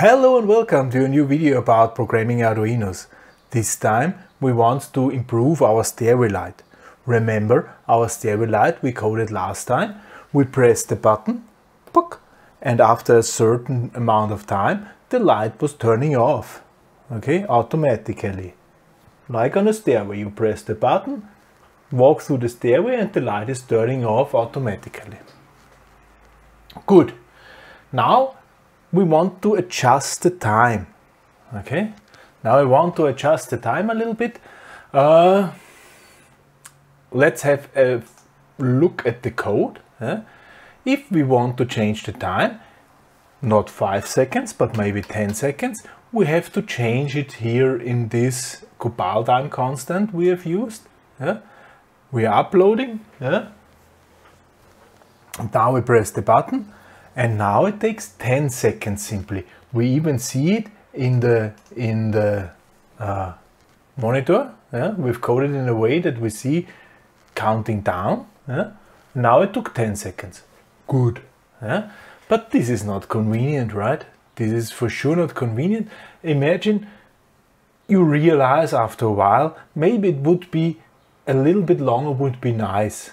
Hello and welcome to a new video about programming Arduinos. This time we want to improve our stairway light. Remember our stairway light we coded last time? We press the button and after a certain amount of time the light was turning off. Okay, automatically. Like on a stairway, you press the button, walk through the stairway and the light is turning off automatically. Good. Now we want to adjust the time. Okay, now I want to adjust the time a little bit. Uh, let's have a look at the code. If we want to change the time, not 5 seconds, but maybe 10 seconds, we have to change it here in this compile time constant we have used. Yeah? We are uploading. Now we press the button and now it takes 10 seconds simply. We even see it in the in the uh, monitor. Yeah? We've coded in a way that we see counting down. Yeah? Now it took 10 seconds. Good. Yeah? But this is not convenient, right? This is for sure not convenient. Imagine you realize after a while, maybe it would be a little bit longer would be nice,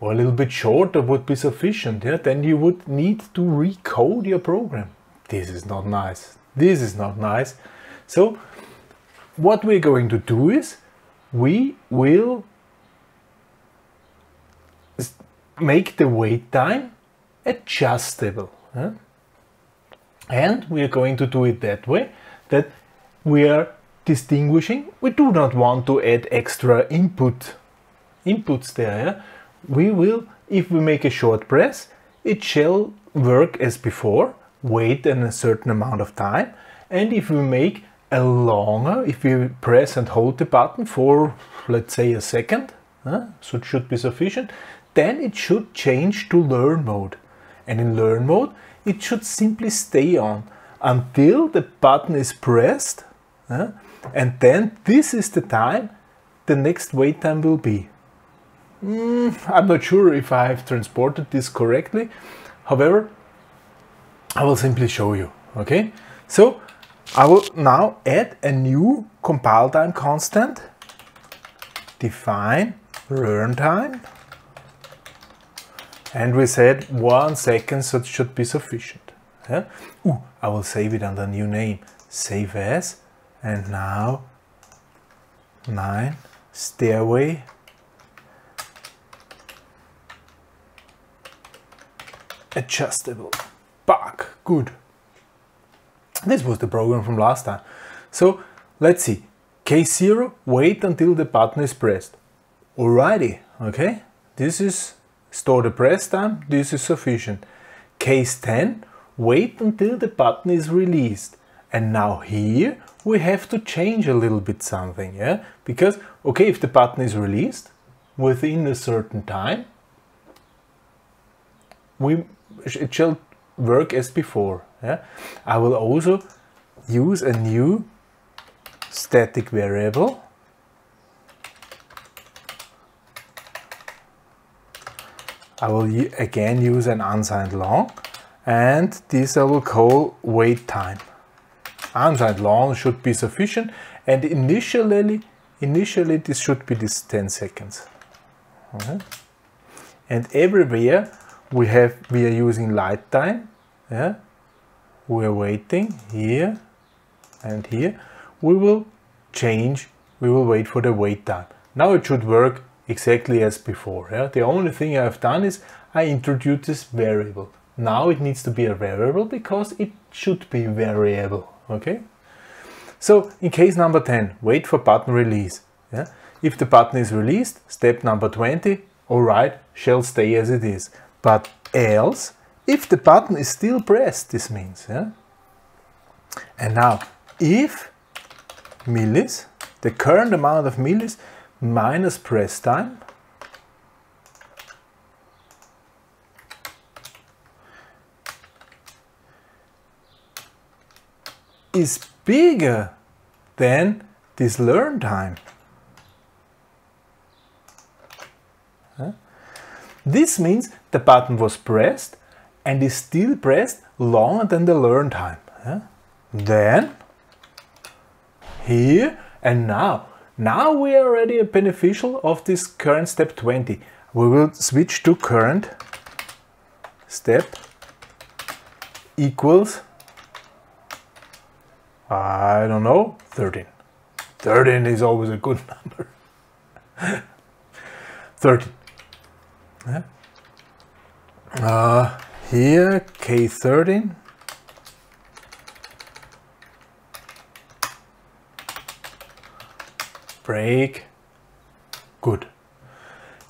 or a little bit shorter would be sufficient. Yeah? Then you would need to recode your program. This is not nice. This is not nice. So what we're going to do is we will make the wait time adjustable. And we are going to do it that way that we are distinguishing. We do not want to add extra input inputs there. Yeah? We will, if we make a short press, it shall work as before, wait in a certain amount of time. And if we make a longer, if we press and hold the button for, let's say, a second, uh, so it should be sufficient, then it should change to learn mode. And in learn mode, it should simply stay on until the button is pressed uh, and then this is the time the next wait time will be. Mm, I'm not sure if I have transported this correctly. However, I will simply show you. Okay, so I will now add a new compile time constant. Define learn time. And we said one second, so it should be sufficient. Yeah? Ooh, I will save it under new name. Save as and now 9 stairway. Adjustable. Back. Good. This was the program from last time. So let's see. Case 0 wait until the button is pressed. Alrighty okay. This is store the press time. This is sufficient. Case 10 wait until the button is released. And now here we have to change a little bit something, yeah? Because, okay, if the button is released within a certain time, we it shall work as before, yeah? I will also use a new static variable I will again use an unsigned long and this I will call wait time unsigned long should be sufficient and initially initially this should be this 10 seconds. Okay. and everywhere we have we are using light time yeah. We are waiting here and here. We will change we will wait for the wait time. Now it should work exactly as before yeah? the only thing I've done is I introduced this variable now it needs to be a variable because it should be variable okay? So in case number 10, wait for button release. Yeah? If the button is released, step number 20, alright, shall stay as it is. But else, if the button is still pressed, this means. Yeah? And now, if millis, the current amount of millis minus press time, is bigger than this learn time. This means the button was pressed and is still pressed longer than the learn time. Then here and now now we are already a beneficial of this current step 20 we will switch to current step equals I don't know. 13 13 is always a good number. 13 yeah. uh, here K13 break. Good.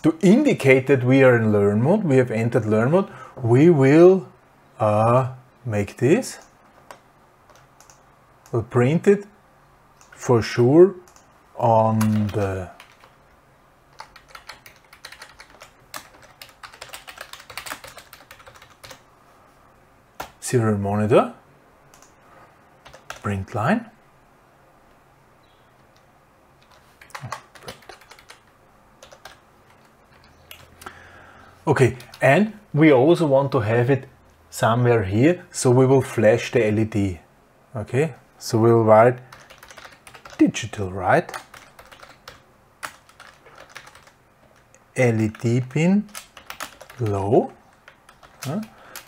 To indicate that we are in learn mode we have entered learn mode we will uh, make this we'll print it for sure on the serial monitor print line Okay, and we also want to have it somewhere here, so we will flash the LED. Okay, so we'll write digital, right? LED pin low.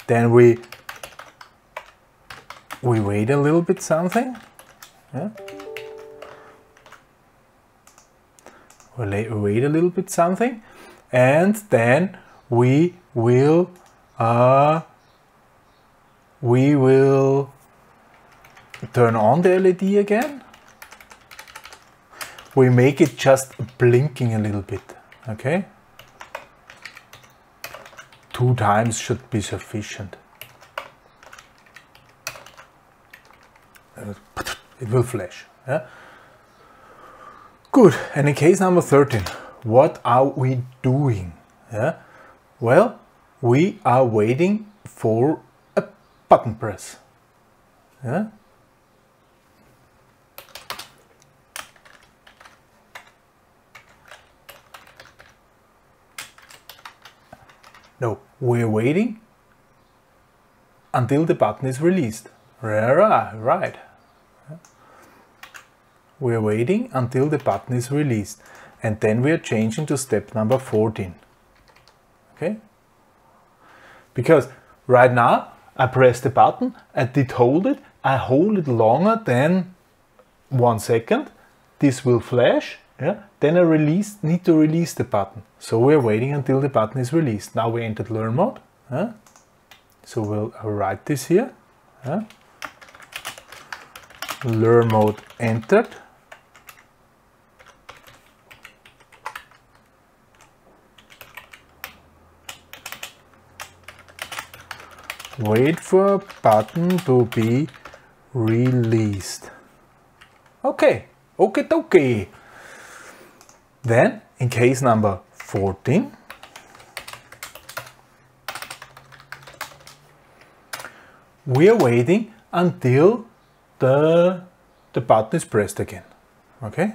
Then we we wait a little bit something. Yeah. We'll wait a little bit something, and then we will uh, we will turn on the LED again. We make it just blinking a little bit, okay? Two times should be sufficient. It will flash. Yeah? Good. And in case number 13, what are we doing? Yeah? Well, we are waiting for a button press. Yeah? We're waiting until the button is released. Right. We're waiting until the button is released and then we are changing to step number 14 okay? Because right now I press the button, I did hold it, I hold it longer than one second, this will flash, yeah? Then I release, need to release the button. So we're waiting until the button is released. Now we entered learn mode, so we'll write this here, learn mode entered, wait for button to be released. Okay, okay, okay. Then in case number 14, we are waiting until the, the button is pressed again. Okay?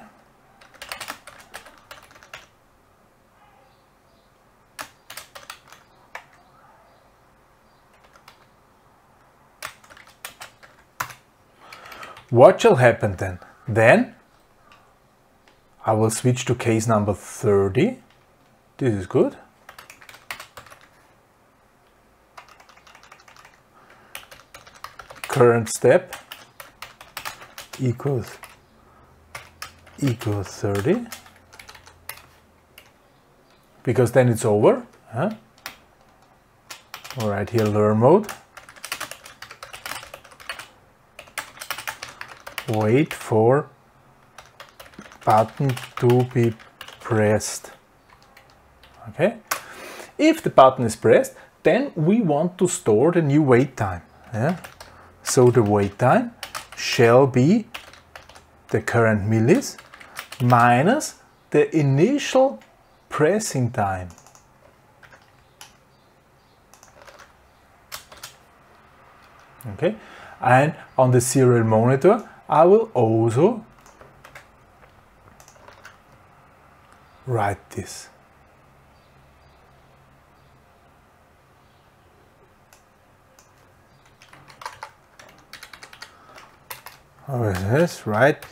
What shall happen then? Then I will switch to case number 30. This is good. Current step equals equals 30 because then it's over. Huh? All right, here learn mode. wait for button to be pressed. Okay. If the button is pressed, then we want to store the new wait time. Yeah? So the wait time shall be the current millis minus the initial pressing time. Okay, and on the serial monitor, I will also write this. oh, yes, right,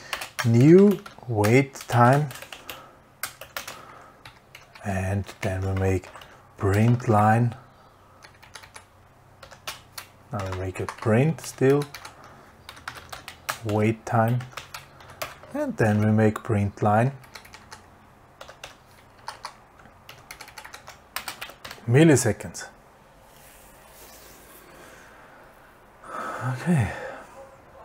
new wait time. And then we make print line. Now we make a print still. Wait time. And then we make print line milliseconds. Okay.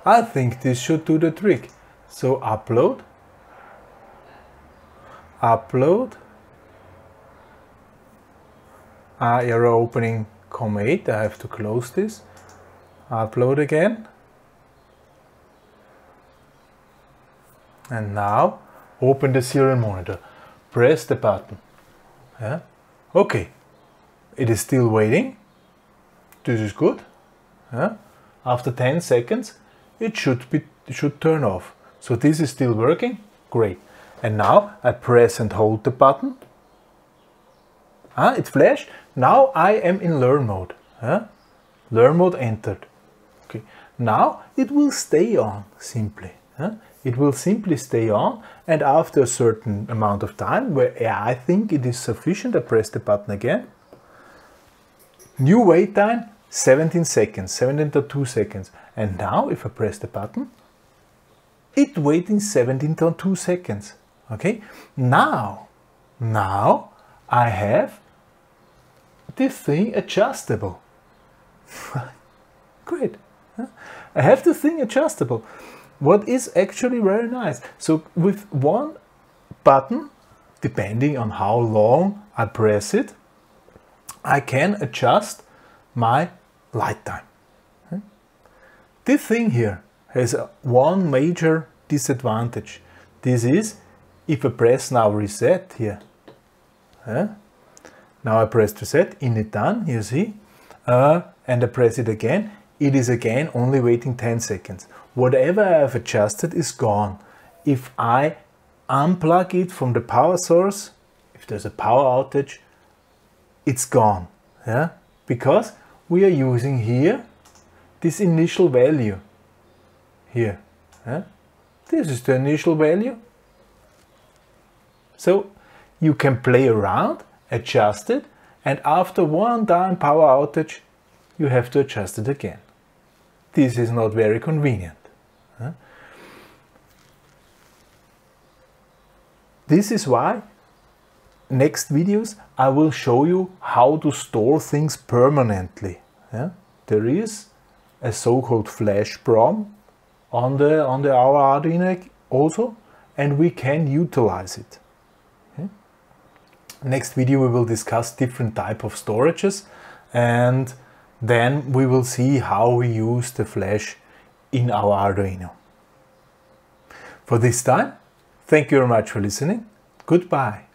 I think this should do the trick. So upload. Upload. Uh, arrow opening com8 I have to close this. Upload again. And now open the serial monitor. Press the button. Yeah? Okay it is still waiting. This is good after 10 seconds it should be it should turn off. So this is still working. Great. And now I press and hold the button. Ah, it flashed. Now I am in learn mode learn mode entered. Okay. Now it will stay on simply it will simply stay on and after a certain amount of time where I think it is sufficient I press the button again new wait time 17 seconds 17.2 seconds. And now if I press the button it waiting 17.2 seconds. Okay? Now now I have this thing adjustable. Great. I have the thing adjustable. What is actually very nice. So with one button, depending on how long I press it, I can adjust my light time. This thing here has one major disadvantage. This is if I press now reset here. Now I press reset, in it done, you see, uh, and I press it again, it is again only waiting 10 seconds. Whatever I have adjusted is gone. If I unplug it from the power source, if there's a power outage, it's gone. Yeah? Because we are using here this initial value. Here. Yeah? This is the initial value. So you can play around, adjust it, and after one time power outage, you have to adjust it again this is not very convenient. This is why next videos I will show you how to store things permanently. Yeah? There is a so-called flash PROM on the on the our Arduino also and we can utilize it. Next video we will discuss different type of storages and then we will see how we use the flash in our Arduino. For this time, thank you very much for listening. Goodbye.